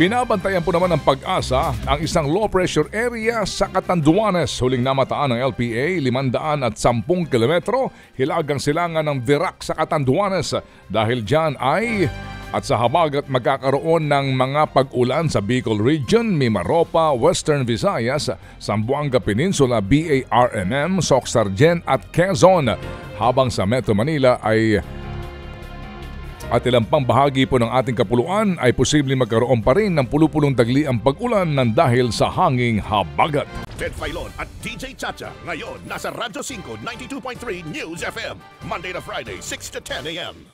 Binabantayan po naman ng pag-asa ang isang low pressure area sa Catanduanes. Huling namataan ng LPA, 500 at 10 kilometro, hilagang silangan ng Virac sa Catanduanes. Dahil dyan ay at sa habagat magkakaroon ng mga pag-ulan sa Bicol Region, Mimaropa, Western Visayas, Zamboanga Peninsula, BARNM, Soxargen at Quezon. Habang sa Metro Manila ay at ilang pang bahagi po ng ating kapuluan ay posibleng magkaroon pa rin ng pulupulong dagli ang pag-ulan ng dahil sa hanging habagat. Ted Filon at DJ Chacha. Ngayon, nasa Radyo 5, 92.3 News FM. Monday to Friday, 6 to 10 a.m.